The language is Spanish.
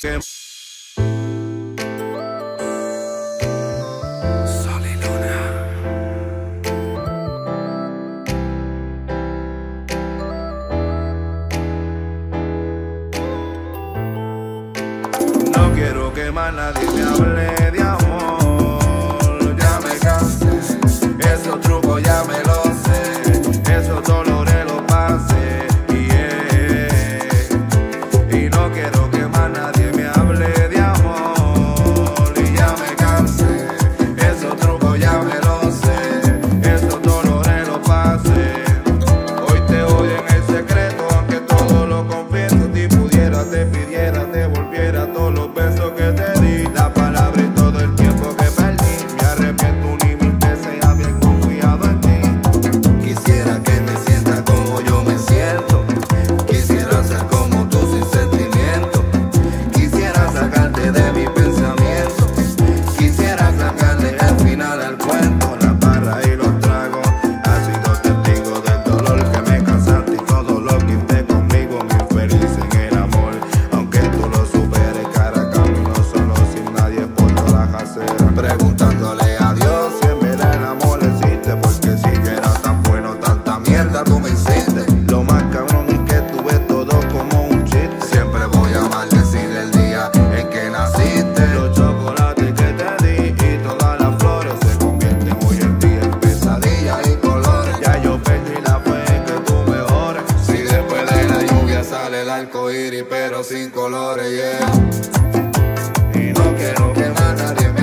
No quiero que más nadie hable no te pido el arco iris, pero sin colores, yeah. Y no quiero que más nadie me